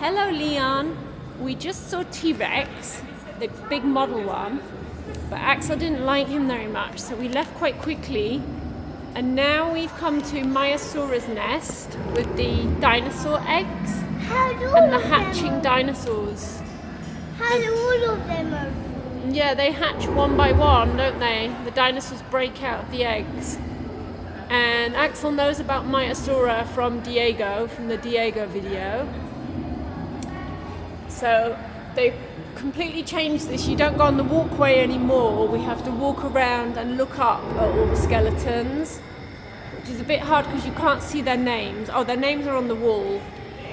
Hello, Leon. We just saw T Rex, the big model one, but Axel didn't like him very much, so we left quite quickly. And now we've come to Maiasaura's nest with the dinosaur eggs and the hatching dinosaurs. How do all of them are Yeah, they hatch one by one, don't they? The dinosaurs break out of the eggs. And Axel knows about Maiasaura from Diego, from the Diego video. So they completely changed this. You don't go on the walkway anymore. We have to walk around and look up at all the skeletons, which is a bit hard because you can't see their names. Oh, their names are on the wall.